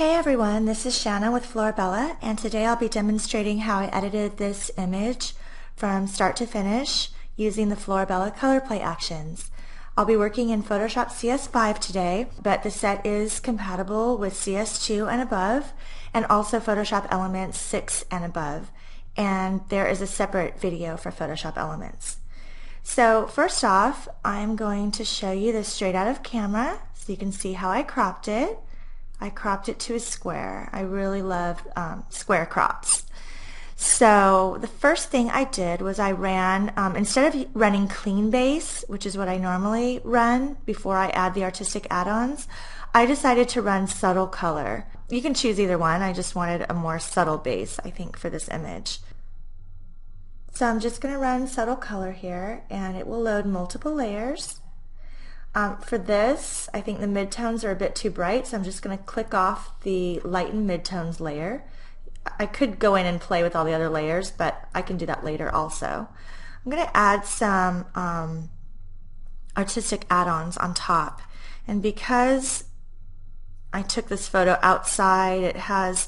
Hey everyone, this is Shanna with Florabella and today I'll be demonstrating how I edited this image from start to finish using the Florabella Colorplay actions. I'll be working in Photoshop CS5 today, but the set is compatible with CS2 and above and also Photoshop Elements 6 and above. And there is a separate video for Photoshop Elements. So first off, I'm going to show you this straight out of camera so you can see how I cropped it. I cropped it to a square. I really love um, square crops. So the first thing I did was I ran, um, instead of running clean base, which is what I normally run before I add the artistic add-ons, I decided to run subtle color. You can choose either one. I just wanted a more subtle base, I think, for this image. So I'm just going to run subtle color here and it will load multiple layers. Um, for this, I think the midtones are a bit too bright, so I'm just going to click off the lighten midtones layer. I could go in and play with all the other layers, but I can do that later also. I'm going to add some um, artistic add-ons on top. And because I took this photo outside, it has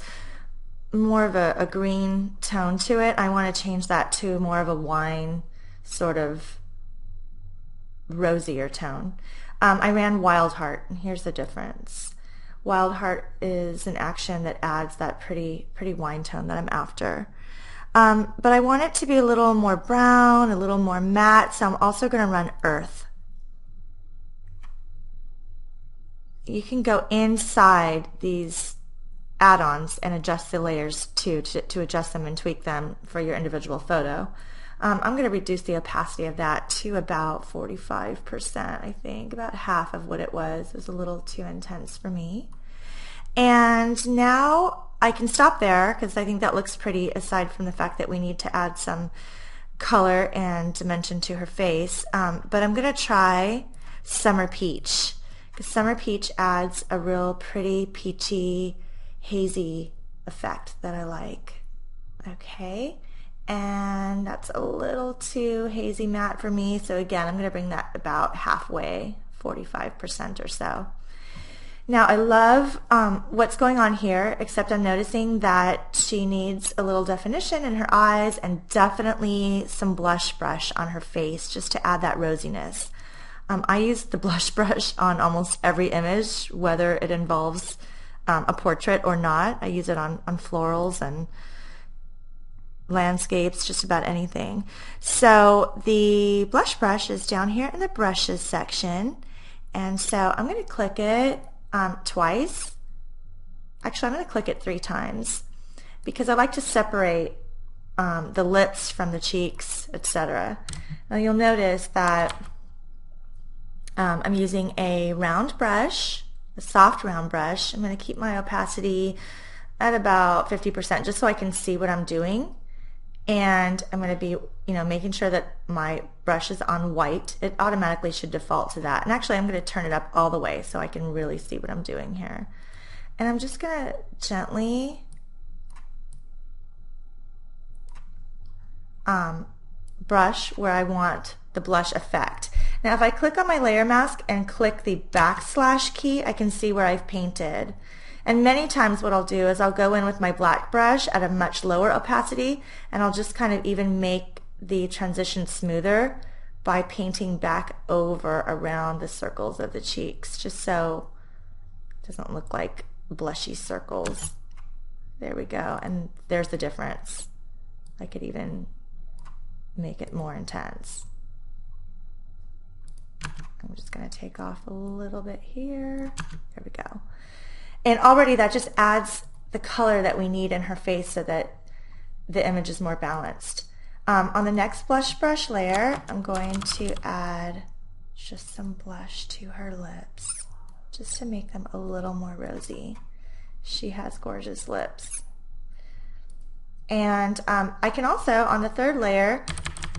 more of a, a green tone to it. I want to change that to more of a wine sort of rosier tone. Um, I ran Wild Heart, and here's the difference. Wild Heart is an action that adds that pretty, pretty wine tone that I'm after. Um, but I want it to be a little more brown, a little more matte, so I'm also going to run Earth. You can go inside these add-ons and adjust the layers too to, to adjust them and tweak them for your individual photo. Um, I'm going to reduce the opacity of that to about 45%, I think, about half of what it was. It was a little too intense for me. And now I can stop there because I think that looks pretty aside from the fact that we need to add some color and dimension to her face. Um, but I'm going to try Summer Peach because Summer Peach adds a real pretty peachy, hazy effect that I like. Okay and that's a little too hazy matte for me. So again, I'm going to bring that about halfway, 45% or so. Now I love um, what's going on here, except I'm noticing that she needs a little definition in her eyes and definitely some blush brush on her face just to add that rosiness. Um, I use the blush brush on almost every image, whether it involves um, a portrait or not. I use it on, on florals and landscapes, just about anything. So the blush brush is down here in the brushes section. And so I'm going to click it um, twice. Actually, I'm going to click it three times because I like to separate um, the lips from the cheeks, etc. Now you'll notice that um, I'm using a round brush, a soft round brush. I'm going to keep my opacity at about 50% just so I can see what I'm doing and I'm going to be, you know, making sure that my brush is on white. It automatically should default to that. And actually I'm going to turn it up all the way so I can really see what I'm doing here. And I'm just going to gently um, brush where I want the blush effect. Now if I click on my layer mask and click the backslash key, I can see where I've painted. And many times what I'll do is I'll go in with my black brush at a much lower opacity and I'll just kind of even make the transition smoother by painting back over around the circles of the cheeks just so it doesn't look like blushy circles. There we go. And there's the difference. I could even make it more intense. I'm just going to take off a little bit here. There we go. And already that just adds the color that we need in her face so that the image is more balanced. Um, on the next blush brush layer, I'm going to add just some blush to her lips just to make them a little more rosy. She has gorgeous lips. And um, I can also, on the third layer,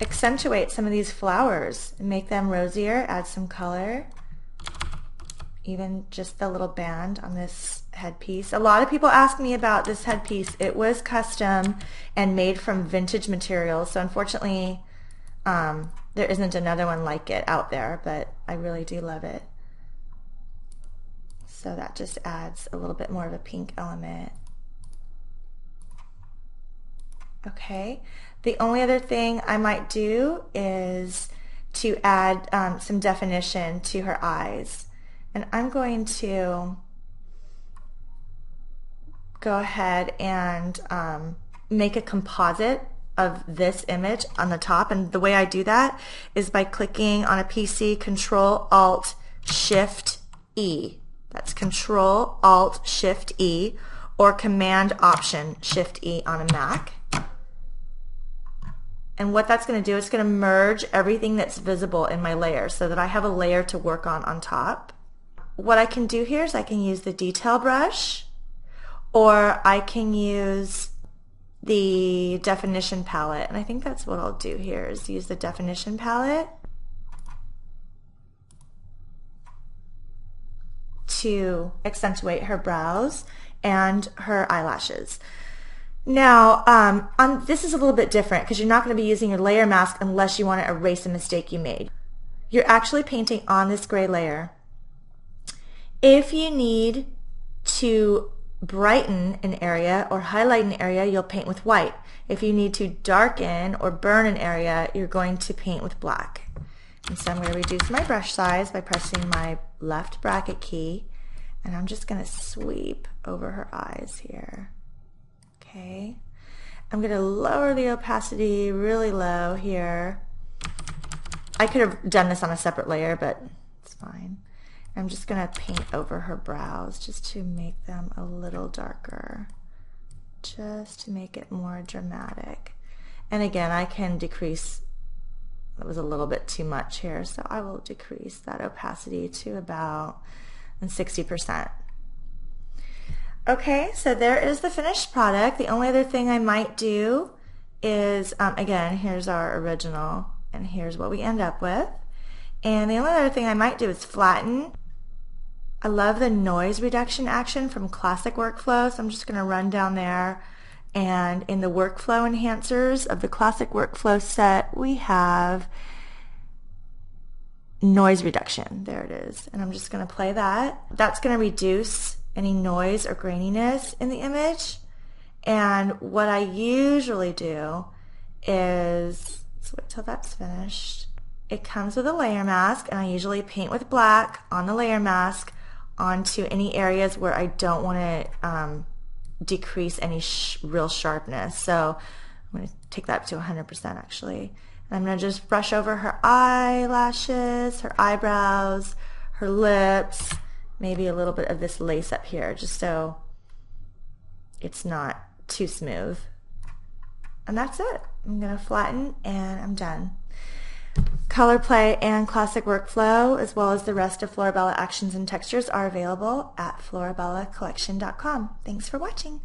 accentuate some of these flowers and make them rosier, add some color even just the little band on this headpiece. A lot of people ask me about this headpiece. It was custom and made from vintage materials, so unfortunately um, there isn't another one like it out there, but I really do love it. So that just adds a little bit more of a pink element. Okay, the only other thing I might do is to add um, some definition to her eyes. And I'm going to go ahead and um, make a composite of this image on the top. And the way I do that is by clicking on a PC, Control Alt Shift E. That's Control Alt Shift E or Command Option Shift E on a Mac. And what that's going to do, it's going to merge everything that's visible in my layer so that I have a layer to work on on top. What I can do here is I can use the detail brush or I can use the definition palette. And I think that's what I'll do here is use the definition palette to accentuate her brows and her eyelashes. Now, um, on, this is a little bit different because you're not going to be using your layer mask unless you want to erase a mistake you made. You're actually painting on this gray layer. If you need to brighten an area or highlight an area, you'll paint with white. If you need to darken or burn an area, you're going to paint with black. And so I'm going to reduce my brush size by pressing my left bracket key and I'm just going to sweep over her eyes here. Okay. I'm going to lower the opacity really low here. I could have done this on a separate layer, but it's fine. I'm just going to paint over her brows just to make them a little darker, just to make it more dramatic. And again, I can decrease, that was a little bit too much here, so I will decrease that opacity to about 60%. Okay, so there is the finished product. The only other thing I might do is, um, again, here's our original, and here's what we end up with. And the only other thing I might do is flatten. I love the noise reduction action from Classic Workflow, so I'm just going to run down there. And in the workflow enhancers of the Classic Workflow set, we have noise reduction. There it is. And I'm just going to play that. That's going to reduce any noise or graininess in the image. And what I usually do is, let's wait till that's finished. It comes with a layer mask and I usually paint with black on the layer mask onto any areas where I don't want to um, decrease any sh real sharpness. So I'm going to take that up to 100% actually. And I'm going to just brush over her eyelashes, her eyebrows, her lips, maybe a little bit of this lace up here just so it's not too smooth. And that's it. I'm going to flatten and I'm done. Colorplay and Classic Workflow, as well as the rest of Florabella actions and textures are availarabellacollection.com. Thanks for watching.